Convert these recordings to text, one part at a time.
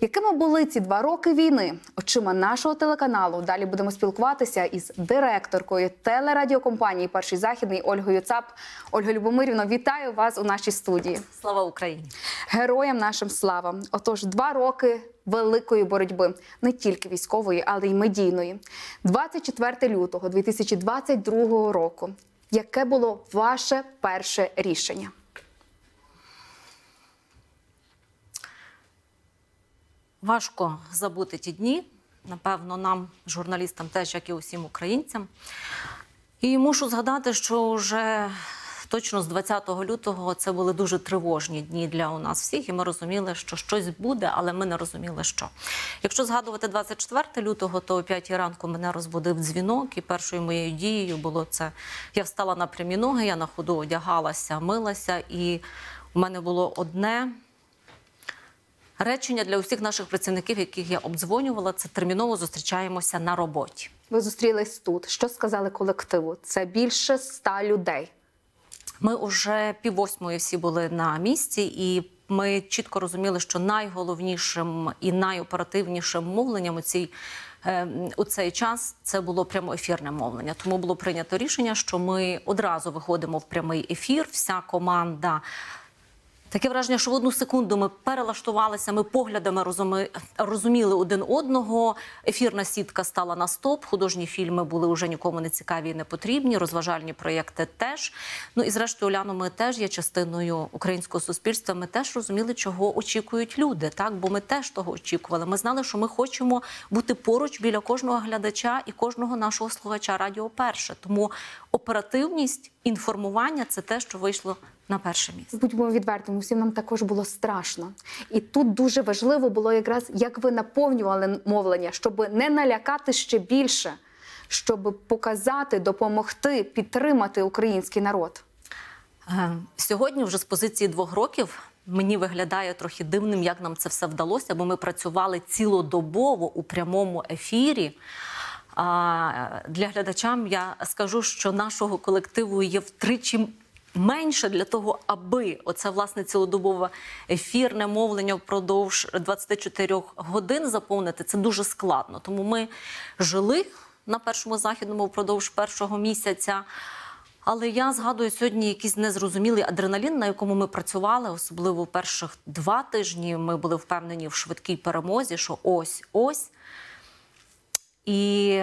Якими були ці два роки війни очима нашого телеканалу? Далі будемо спілкуватися із директоркою телерадіокомпанії Перший західний Ольгою Цап. Ольга Любомирівна, вітаю вас у нашій студії. Слава Україні! Героям нашим слава! Отож, два роки великої боротьби, не тільки військової, але й медійної. 24 лютого 2022 року. Яке було ваше перше рішення? Важко забути ті дні. Напевно, нам, журналістам, теж як і усім українцям. І мушу згадати, що вже точно з 20 лютого це були дуже тривожні дні для у нас всіх, і ми розуміли, що щось буде, але ми не розуміли, що. Якщо згадувати 24 лютого, то о 5 ранку мене розбудив дзвінок, і першою моєю дією було це. Я встала на прямі ноги, я на ходу одягалася, милася, і у мене було одне. Речення для усіх наших працівників, яких я обдзвонювала, це терміново зустрічаємося на роботі. Ви зустрілись тут. Що сказали колективу? Це більше ста людей. Ми вже пів восьмої всі були на місці, і ми чітко розуміли, що найголовнішим і найоперативнішим мовленням у цій. У цей час це було прямоефірне мовлення, тому було прийнято рішення, що ми одразу виходимо в прямий ефір. Вся команда Таке враження, що в одну секунду ми перелаштувалися, ми поглядами розуми... розуміли один одного. Ефірна сітка стала на стоп. Художні фільми були вже нікому не цікаві і не потрібні. Розважальні проєкти теж. Ну і зрештою, Уляно, ми теж є частиною українського суспільства. Ми теж розуміли, чого очікують люди. Так, бо ми теж того очікували. Ми знали, що ми хочемо бути поруч біля кожного глядача і кожного нашого слухача Радіо Перше. Тому оперативність інформування це те, що вийшло на перше місце. Будьмо відвертими, всім нам також було страшно. І тут дуже важливо було якраз, як ви наповнювали мовлення, щоб не налякати ще більше, щоб показати, допомогти, підтримати український народ. Сьогодні, вже з позиції двох років, мені виглядає трохи дивним, як нам це все вдалося, бо ми працювали цілодобово у прямому ефірі. А для глядачам я скажу, що нашого колективу є втричі менше для того, аби оце власне цілодобове ефірне мовлення впродовж 24 годин заповнити. Це дуже складно. Тому ми жили на першому західному впродовж першого місяця. Але я згадую сьогодні якийсь незрозумілий адреналін, на якому ми працювали, особливо перших два тижні. Ми були впевнені в швидкій перемозі, що ось ось. І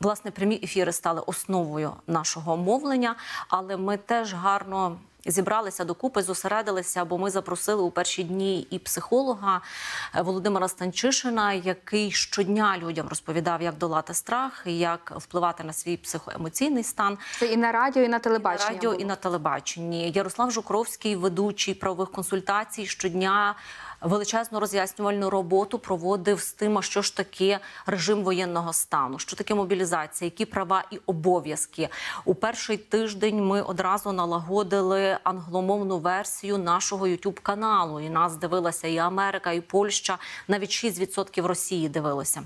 Власне, прямі ефіри стали основою нашого мовлення, але ми теж гарно зібралися докупи, зосередилися, бо ми запросили у перші дні і психолога Володимира Станчишина, який щодня людям розповідав, як долати страх, як впливати на свій психоемоційний стан. Це і на радіо, і на телебаченні. І на радіо, було. і на телебаченні. Ярослав Жукровський, ведучий правових консультацій, щодня величезну роз'яснювальну роботу проводив з тим, що ж таке режим воєнного стану, що таке мобілізація, які права і обов'язки. У перший тиждень ми одразу налагодили англомовну версію нашого youtube каналу. І нас дивилася і Америка, і Польща, навіть 6% Росії дивилося.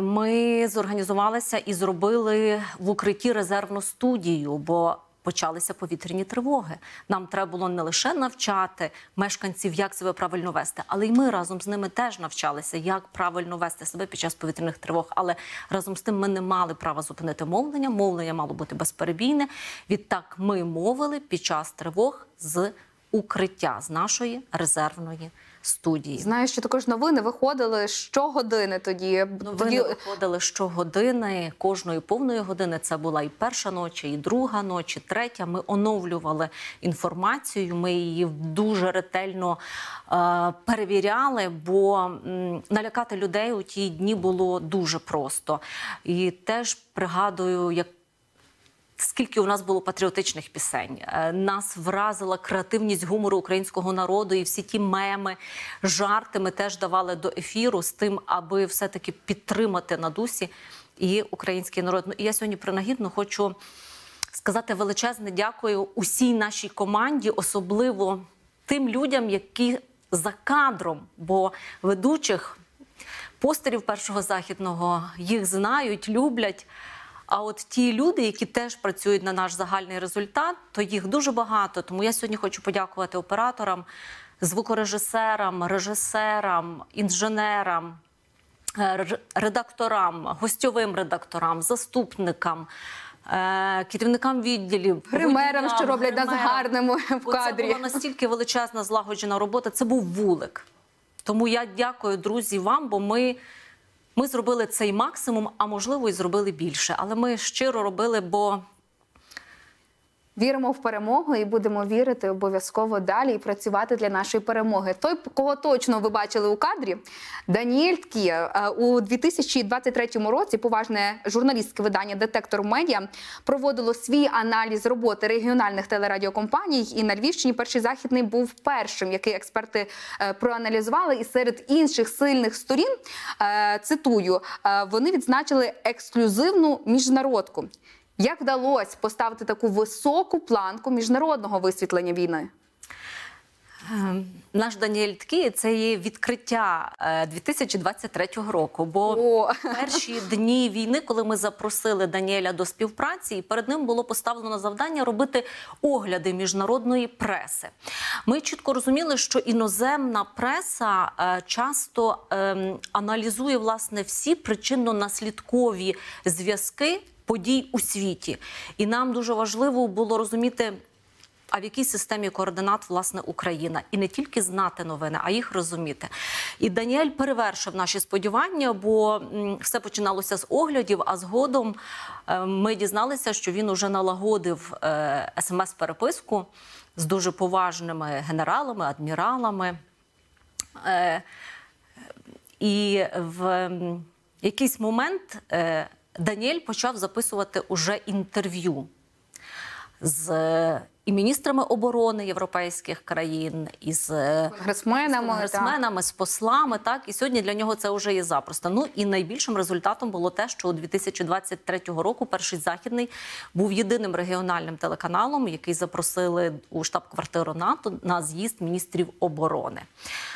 Ми зорганізувалися і зробили в укритті резервну студію. бо почалися повітряні тривоги. Нам треба було не лише навчати мешканців, як себе правильно вести, але й ми разом з ними теж навчалися, як правильно вести себе під час повітряних тривог. Але разом з тим ми не мали права зупинити мовлення. Мовлення мало бути безперебійне. Відтак ми мовили під час тривог з укриття з нашої резервної студії. Знаю, що також новини виходили щогодини тоді. Новини тоді... виходили щогодини, кожної повної години. Це була і перша ночі, і друга ночі, і третя. Ми оновлювали інформацію. Ми її дуже ретельно е, перевіряли, бо м, налякати людей у ті дні було дуже просто. І теж пригадую, як Скільки у нас було патріотичних пісень, е, нас вразила креативність гумору українського народу, і всі ті меми, жарти ми теж давали до ефіру з тим, аби все-таки підтримати на дусі і український народ. Ну і я сьогодні принагідно хочу сказати величезне дякую усій нашій команді, особливо тим людям, які за кадром, бо ведучих постерів першого західного їх знають, люблять. А от ті люди, які теж працюють на наш загальний результат, то їх дуже багато. Тому я сьогодні хочу подякувати операторам. звукорежисерам, режисерам, інженерам. е, Редакторам, гостьовим редакторам, заступникам, е, керівникам відділів, Гримерам, що роблять нас гарними в кадрі. Це була настільки величезна злагоджена робота. Це був вулик. Тому я дякую, друзі, вам, бо ми, ми зробили цей максимум, а можливо, і зробили більше. Але ми щиро робили, бо Віримо в перемогу і будемо вірити обов'язково далі і працювати для нашої перемоги. Той, кого точно ви бачили у кадрі, Даніель Ткія Е, у 2023 році. Поважне журналістське видання Детектор Медіа проводило свій аналіз роботи регіональних телерадіокомпаній. І на Львівщині перший західний був першим, який експерти е, проаналізували. І серед інших сильних сторін е, цитую, вони відзначили ексклюзивну міжнародку. Як вдалося поставити таку високу планку міжнародного висвітлення війни? е, наш Даніель Ткій це є відкриття е, 2023 року. Бо О. перші дні війни, коли ми запросили Даніеля до співпраці, і перед ним було поставлено завдання робити огляди міжнародної преси. Ми чітко розуміли, що іноземна преса е, часто ем, аналізує власне всі причинно-наслідкові зв'язки подій у світі. І нам дуже важливо було розуміти. А в якій системі координат власне Україна і не тільки знати новини, а їх розуміти. І Даніель перевершив наші сподівання, бо все починалося з оглядів. А згодом е, ми дізналися, що він уже налагодив е, смс-переписку з дуже поважними генералами, адміралами. Е, і в якийсь момент Даніель почав записувати уже інтерв'ю з е, і міністрами оборони європейських країн, і з е, Конгресменами, з конгресменами, з послами. Так і сьогодні для нього це вже є запросто. Ну і найбільшим результатом було те, що у 2023 року перший західний був єдиним регіональним телеканалом, який запросили у штаб-квартиру НАТО на з'їзд міністрів оборони.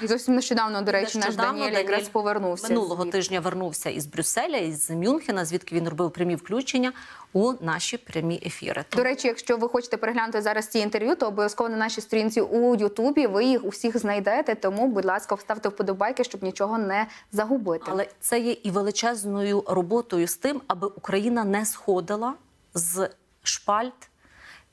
І зовсім нещодавно, до речі, наш Даніель якраз повернувся. минулого звідти. тижня. Вернувся із Брюсселя, із Мюнхена, звідки він робив прямі включення у наші прямі ефіри. До речі, якщо ви хочете переглянути зараз ці інтерв'ю, то обов'язково на нашій сторінці у Ютубі ви їх усіх знайдете. Тому, будь ласка, вставте вподобайки, щоб нічого не загубити. Але це є і величезною роботою з тим, аби Україна не сходила з шпальт.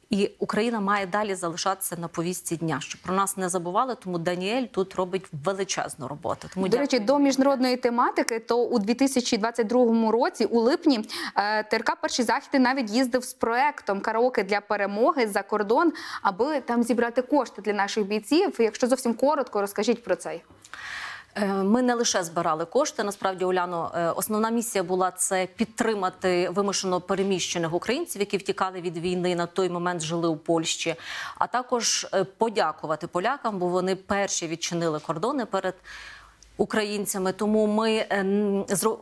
І Україна має далі залишатися на повістці дня, щоб про нас не забували. Тому Даніель тут робить величезну роботу. Тому До речі, до міжнародної тематики, то у 2022 році, у липні, е, ТРК Перший захід навіть їздив з проектом караоке для перемоги за кордон, аби там зібрати кошти для наших бійців. Якщо зовсім коротко, розкажіть про це. Е, Ми не лише збирали кошти. Насправді, Уляно, е, основна місія була це підтримати вимушено переміщених українців, які втікали від війни на той момент жили у Польщі, а також е, подякувати полякам, бо вони перші відчинили кордони перед українцями. Тому ми,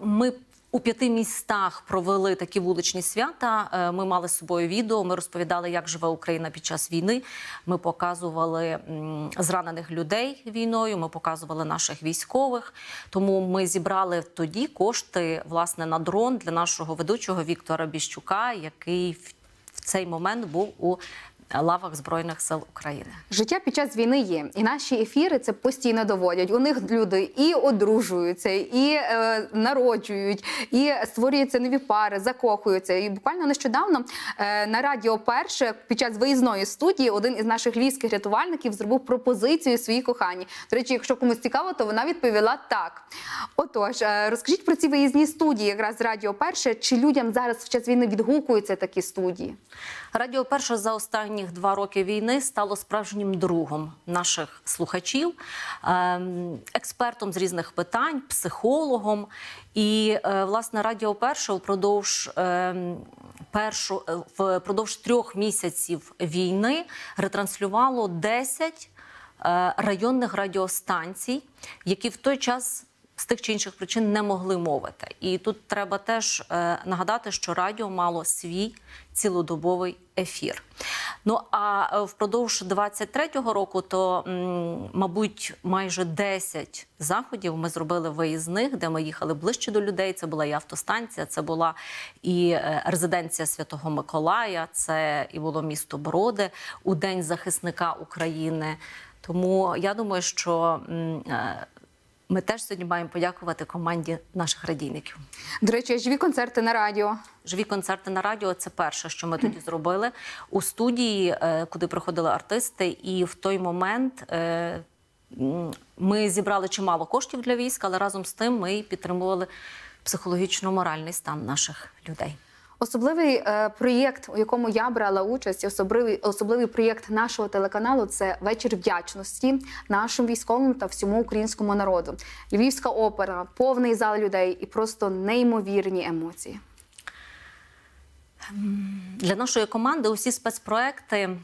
ми у п'яти містах провели такі вуличні свята. Е, Ми мали з собою відео. Ми розповідали, як живе Україна під час війни. Ми показували зранених людей війною. Ми показували наших військових. Тому ми зібрали тоді кошти власне на дрон для нашого ведучого Віктора Біщука, який в- в цей момент був у лавах збройних сил України. Життя під час війни є, і наші ефіри це постійно доводять. У них люди і одружуються, і е, народжують, і створюються нові пари, закохуються. І буквально нещодавно е, на радіо перше під час виїзної студії один із наших львівських рятувальників зробив пропозицію своїй коханій. До речі, якщо комусь цікаво, то вона відповіла так. Отож, е, розкажіть про ці виїзні студії, якраз радіо перше. Чи людям зараз в час війни відгукуються такі студії? Радіо перше за останніх два роки війни стало справжнім другом наших слухачів, ем, експертом з різних питань, психологом. І е, власне радіо перше впродовж ем, першу е, впродовж трьох місяців війни ретранслювало 10 е, районних радіостанцій, які в той час з тих чи інших причин не могли мовити. І тут треба теж е, нагадати, що радіо мало свій цілодобовий ефір. Ну а е, впродовж 23-го року, то мабуть майже 10 заходів ми зробили виїзних, де ми їхали ближче до людей. Це була і автостанція, це була і е, резиденція Святого Миколая, це і було місто Броди у День захисника України. Тому я думаю, що ми теж сьогодні маємо подякувати команді наших радійників. До речі, живі концерти на радіо. Живі концерти на радіо це перше, що ми тоді зробили у студії, е, куди приходили артисти. І в той момент е, ми зібрали чимало коштів для війська, але разом з тим ми підтримували психологічно-моральний стан наших людей. Особливий е, проєкт, у якому я брала участь, особливий особливий проєкт нашого телеканалу це вечір вдячності нашим військовим та всьому українському народу. Львівська опера, повний зал людей і просто неймовірні емоції. Для нашої команди усі спецпроекти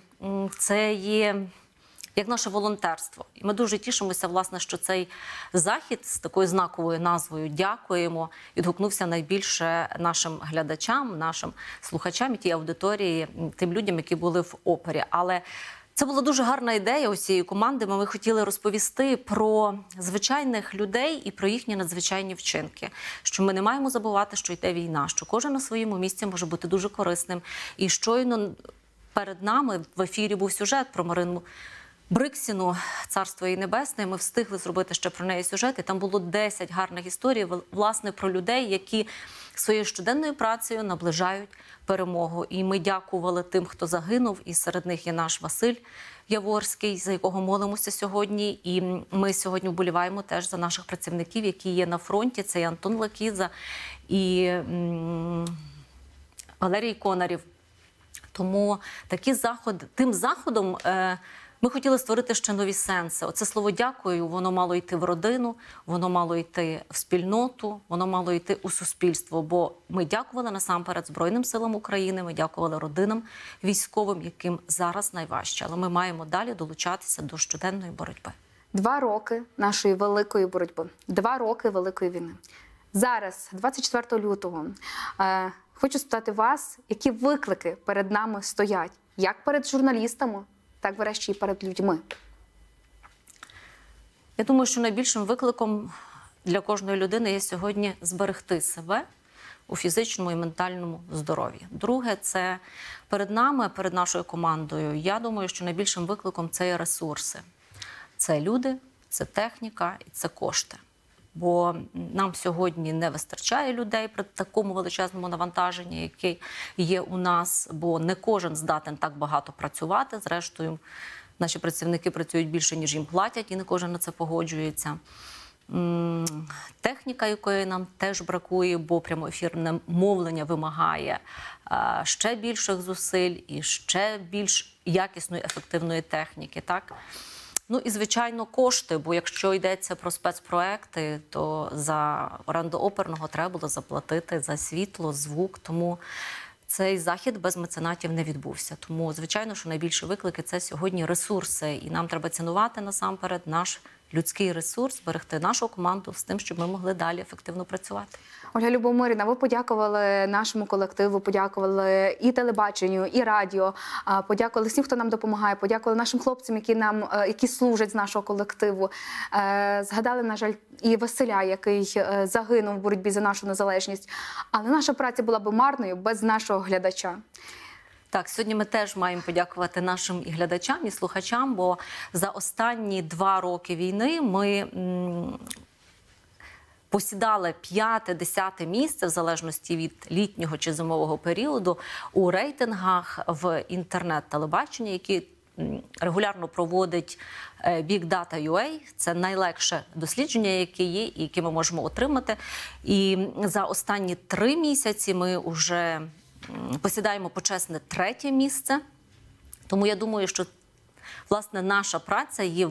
це є як наше волонтерство. І ми дуже тішимося, власне, що цей захід з такою знаковою назвою Дякуємо відгукнувся найбільше нашим глядачам, нашим слухачам і тій аудиторії, тим людям, які були в опері. Але це була дуже гарна ідея усієї команди. Ми хотіли розповісти про звичайних людей і про їхні надзвичайні вчинки. Що ми не маємо забувати, що йде війна, що кожен на своєму місці може бути дуже корисним. І щойно перед нами в ефірі був сюжет про Марину. Бриксіну, царство її небесне. Ми встигли зробити ще про неї сюжет. І там було 10 гарних історій, власне, про людей, які своєю щоденною працею наближають перемогу. І ми дякували тим, хто загинув. І серед них є наш Василь Яворський, за якого молимося сьогодні. І ми сьогодні вболіваємо теж за наших працівників, які є на фронті. Це і Антон Лакіза і Валерій Конарів. Тому такі заходи, тим заходом е, ми хотіли створити ще нові сенси. Оце слово дякую, воно мало йти в родину, воно мало йти в спільноту, воно мало йти у суспільство. Бо ми дякували насамперед Збройним силам України. Ми дякували родинам військовим, яким зараз найважче. Але ми маємо далі долучатися до щоденної боротьби. Два роки нашої великої боротьби, два роки великої війни. Зараз, 24 лютого, е, хочу спитати вас, які виклики перед нами стоять, як перед журналістами, так врешті і перед людьми. Я думаю, що найбільшим викликом для кожної людини є сьогодні зберегти себе у фізичному і ментальному здоров'ї. Друге, це перед нами, перед нашою командою. Я думаю, що найбільшим викликом це є ресурси. Це люди, це техніка і це кошти. Бо нам сьогодні не вистачає людей при такому величезному навантаженні, яке є у нас, бо не кожен здатен так багато працювати. Зрештою, наші працівники працюють більше, ніж їм платять, і не кожен на це погоджується. Техніка, якої нам теж бракує, бо прямоефірне мовлення вимагає е, ще більших зусиль і ще більш якісної, ефективної техніки. Так? Ну і звичайно, кошти. Бо якщо йдеться про спецпроекти, то за оренду оперного треба було заплатити за світло, звук. Тому цей захід без меценатів не відбувся. Тому, звичайно, що найбільші виклики це сьогодні ресурси, і нам треба цінувати насамперед наш людський ресурс, берегти нашу команду з тим, щоб ми могли далі ефективно працювати. Ольга Любомирівна, ви подякували нашому колективу, подякували і телебаченню, і радіо. Подякували всім, хто нам допомагає. Подякували нашим хлопцям, які нам е, які служать з нашого колективу. Е, Згадали, на жаль, і Василя, який е, загинув в боротьбі за нашу незалежність. Але наша праця була би марною без нашого глядача. Так, сьогодні ми теж маємо подякувати нашим і глядачам і слухачам, бо за останні два роки війни ми. Посідали п'яте, десяте місце в залежності від літнього чи зимового періоду у рейтингах в інтернет-телебаченні, які регулярно проводить е, Big Data UA. Це найлегше дослідження, яке є, і яке ми можемо отримати. І за останні три місяці ми вже посідаємо почесне третє місце. Тому я думаю, що власне наша праця є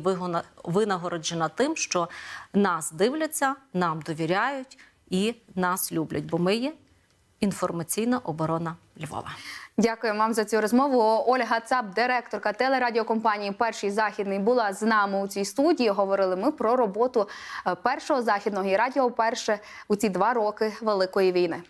винагороджена тим, що нас дивляться, нам довіряють і нас люблять, бо ми є інформаційна оборона Львова. Дякую вам за цю розмову. Ольга Цап, директорка телерадіокомпанії Перший західний, була з нами у цій студії. Говорили ми про роботу е, першого західного і радіо перше у ці два роки великої війни.